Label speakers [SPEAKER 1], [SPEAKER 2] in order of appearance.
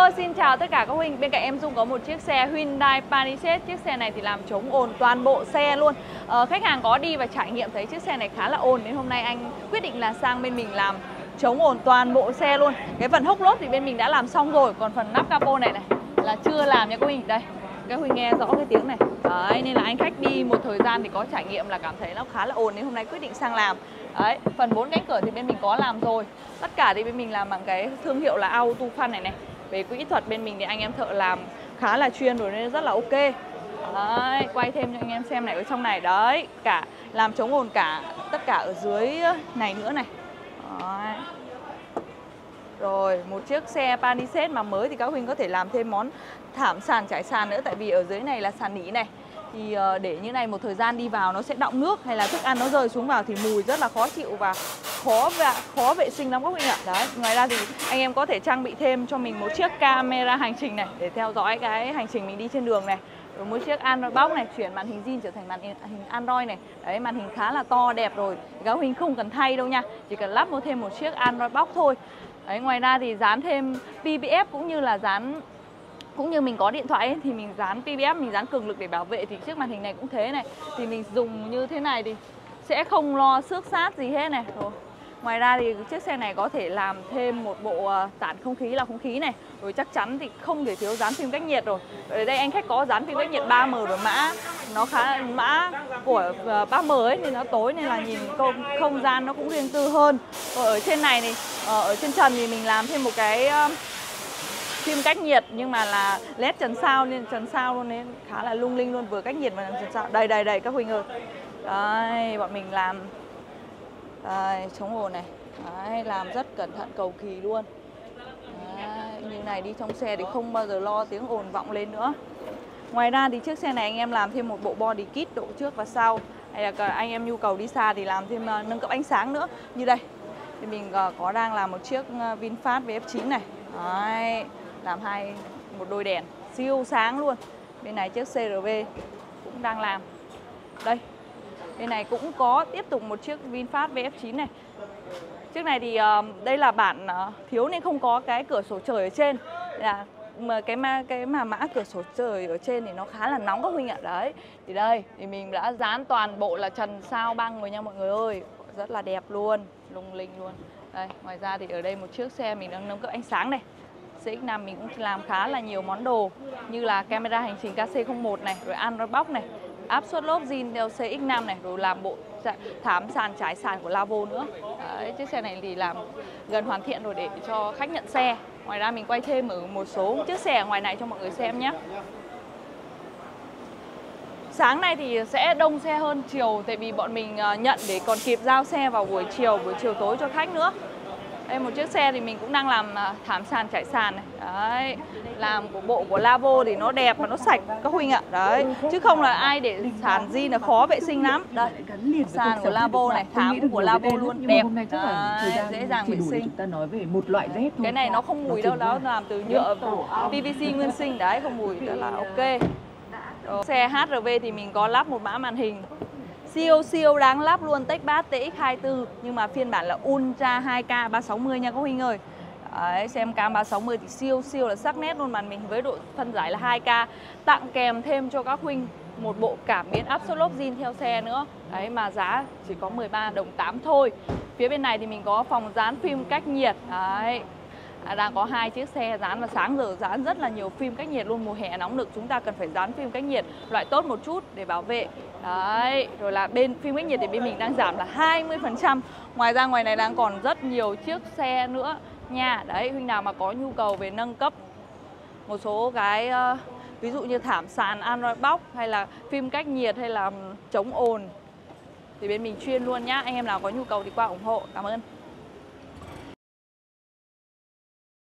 [SPEAKER 1] Hello, xin chào tất cả các huynh. Bên cạnh em Dung có một chiếc xe Hyundai Palisade. Chiếc xe này thì làm chống ồn toàn bộ xe luôn. Ờ, khách hàng có đi và trải nghiệm thấy chiếc xe này khá là ồn nên hôm nay anh quyết định là sang bên mình làm chống ồn toàn bộ xe luôn. Cái phần hốc lốp thì bên mình đã làm xong rồi, còn phần nắp capo này này là chưa làm nha các huynh. Đây, các huynh nghe rõ cái tiếng này. Đấy, nên là anh khách đi một thời gian thì có trải nghiệm là cảm thấy nó khá là ồn nên hôm nay quyết định sang làm. Đấy, phần bốn cánh cửa thì bên mình có làm rồi. Tất cả thì bên mình làm bằng cái thương hiệu là Auto Fan này này về kỹ thuật bên mình thì anh em thợ làm khá là chuyên rồi nên rất là ok. Đấy, quay thêm cho anh em xem này, ở trong này, đấy, cả, làm chống ồn cả, tất cả ở dưới này nữa này. Đấy. rồi, một chiếc xe Palisade mà mới thì các huynh có thể làm thêm món thảm sàn, trải sàn nữa, tại vì ở dưới này là sàn nỉ này. Thì ờ, để như này một thời gian đi vào nó sẽ đọng nước hay là thức ăn nó rơi xuống vào thì mùi rất là khó chịu và khó và khó vệ sinh lắm các huynh ạ. Đấy ngoài ra thì anh em có thể trang bị thêm cho mình một chiếc camera hành trình này để theo dõi cái hành trình mình đi trên đường này. Rồi một chiếc Android box này chuyển màn hình zin trở thành màn hình Android này. Đấy màn hình khá là to đẹp rồi. Các huynh không cần thay đâu nha chỉ cần lắp một thêm một chiếc Android box thôi. Đấy ngoài ra thì dán thêm PPF cũng như là dán cũng như mình có điện thoại ấy, thì mình dán PPF mình dán cường lực để bảo vệ thì chiếc màn hình này cũng thế này. Thì mình dùng như thế này thì sẽ không lo xước sát gì hết này. Rồi. Ngoài ra thì chiếc xe này có thể làm thêm một bộ ờ, tản không khí là không khí này. Rồi chắc chắn thì không thể thiếu dán phim cách nhiệt rồi. Ở đây anh khách có dán phim cách nhiệt 3M rồi mã Nó khá mã của ờ, 3M ấy nên nó tối nên là nhìn không, không gian nó cũng riêng tư hơn. Rồi ở trên này thì ờ, ở trên trần thì mình làm thêm một cái phim cách nhiệt nhưng mà là led trần sao nên trần sao luôn nên khá là lung linh luôn vừa cách nhiệt và trần sao. Đây đây đây các huynh ơi đây bọn mình làm đây chống ồn này. Đấy, làm rất cẩn thận cầu kỳ luôn. Đấy, như này đi trong xe thì không bao giờ lo tiếng ồn vọng lên nữa. Ngoài ra thì chiếc xe này anh em làm thêm một bộ body kit độ trước và sau. Hay là anh em nhu cầu đi xa thì làm thêm uh, nâng cấp ánh sáng nữa. Như đây. Thì mình uh, có đang làm một chiếc uh, VinFast VF9 này. Đấy làm hai một đôi đèn siêu sáng luôn. Bên này chiếc CRV cũng đang làm. Đây đây này cũng có tiếp tục một chiếc VinFast VF9 này. Chiếc này thì uh, đây là bản uh, thiếu nên không có cái cửa sổ trời ở trên. Là mà cái ma cái mà mã cửa sổ trời ở trên thì nó khá là nóng các huynh ạ. Đấy thì đây thì mình đã dán toàn bộ là trần sao băng rồi nha mọi người ơi. Rất là đẹp luôn lung linh luôn. Đây ngoài ra thì ở đây một chiếc xe mình đang nâng cấp ánh sáng này. CX5 mình cũng làm khá là nhiều món đồ như là camera hành trình KC01 này, rồi Android Box này, áp suất lốp zin theo CX5 này, rồi làm bộ dạ, thảm sàn trái sàn của Lavo nữa. Đấy, chiếc xe này thì làm gần hoàn thiện rồi để cho khách nhận xe. Ngoài ra mình quay thêm ở một số chiếc xe ở ngoài này cho mọi người xem nhé. Sáng nay thì sẽ đông xe hơn chiều tại vì bọn mình à, nhận để còn kịp giao xe vào buổi chiều, buổi chiều tối cho khách nữa. Đây một chiếc xe thì mình cũng đang làm à, thảm sàn trải sàn này. Đấy. Làm của bộ của Lavo thì nó đẹp và nó sạch các huynh ạ. Đấy. Chứ không là ai để sàn zin là khó vệ sinh lắm. Đây. Sàn của Lavo này, thảm của Lavo luôn đẹp. Đấy. Dễ dàng vệ sinh.
[SPEAKER 2] ta nói về một loại dép
[SPEAKER 1] Cái này nó không mùi đâu, nó làm từ nhựa PVC nguyên sinh đấy, không mùi, đó là ok. Rồi. Xe HRV thì mình có lắp một mã màn hình Siêu siêu đáng lắp luôn. TechPad TX24 Nhưng mà phiên bản là Ultra 2K 360 nha các huynh ơi. Đấy, xem cam 360 thì siêu siêu là sắc nét luôn màn mình với độ phân giải là 2K Tặng kèm thêm cho các huynh một bộ cảm biến áp suất lốp zin theo xe nữa. Đấy mà giá chỉ có 13 đồng 8 thôi. Phía bên này thì mình có phòng dán phim cách nhiệt. Đấy. À, đang có hai chiếc xe dán và sáng giờ dán rất là nhiều phim cách nhiệt luôn. Mùa hè nóng nực chúng ta cần phải dán phim cách nhiệt loại tốt một chút để bảo vệ. Đấy rồi là bên phim cách nhiệt thì bên mình đang giảm là 20 phần trăm. Ngoài ra ngoài này đang còn rất nhiều chiếc xe nữa nha. Đấy huynh nào mà có nhu cầu về nâng cấp một số cái uh, ví dụ như thảm sàn Android Box hay là phim cách nhiệt hay là chống ồn thì bên mình chuyên luôn nhá. Anh em nào có nhu cầu thì qua ủng hộ. Cảm ơn.